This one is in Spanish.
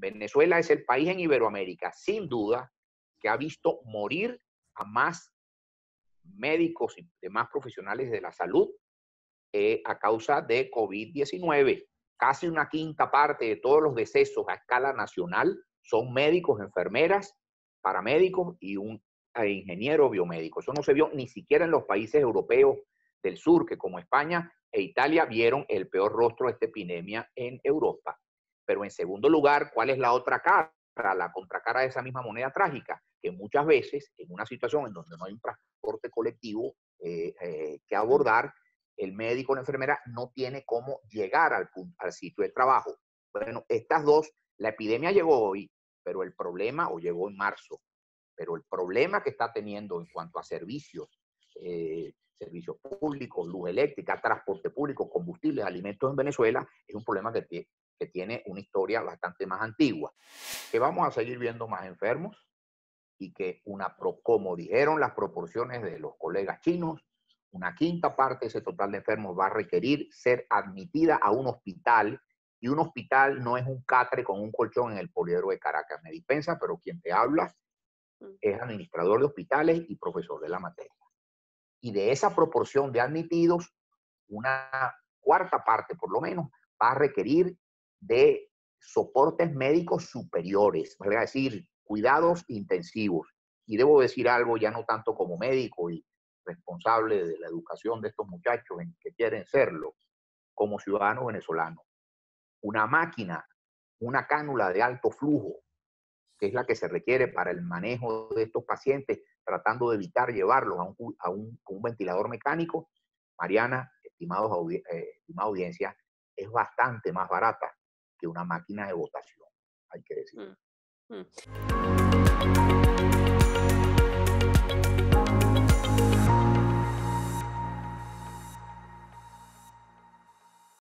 Venezuela es el país en Iberoamérica, sin duda, que ha visto morir a más médicos y demás profesionales de la salud eh, a causa de COVID-19. Casi una quinta parte de todos los decesos a escala nacional son médicos, enfermeras, paramédicos y un e ingeniero biomédico. Eso no se vio ni siquiera en los países europeos del sur, que como España e Italia vieron el peor rostro de esta epidemia en Europa. Pero en segundo lugar, ¿cuál es la otra cara? La contracara de esa misma moneda trágica, que muchas veces en una situación en donde no hay un transporte colectivo eh, eh, que abordar, el médico o la enfermera no tiene cómo llegar al, al sitio de trabajo. Bueno, estas dos, la epidemia llegó hoy, pero el problema, o llegó en marzo, pero el problema que está teniendo en cuanto a servicios, eh, servicios públicos, luz eléctrica, transporte público, combustibles, alimentos en Venezuela, es un problema que, que tiene una historia bastante más antigua. Que vamos a seguir viendo más enfermos y que una, como dijeron las proporciones de los colegas chinos, una quinta parte de ese total de enfermos va a requerir ser admitida a un hospital y un hospital no es un catre con un colchón en el poliedro de Caracas. Me dispensa, pero quien te habla es administrador de hospitales y profesor de la materia. Y de esa proporción de admitidos, una cuarta parte por lo menos va a requerir de soportes médicos superiores, es decir, cuidados intensivos. Y debo decir algo ya no tanto como médico y responsable de la educación de estos muchachos en que quieren serlo, como ciudadanos venezolanos. Una máquina, una cánula de alto flujo, que es la que se requiere para el manejo de estos pacientes, tratando de evitar llevarlos a un, a un, ventilador mecánico, Mariana, estimados eh, estimada audiencia, es bastante más barata que una máquina de votación, hay que decirlo. Mm. Mm.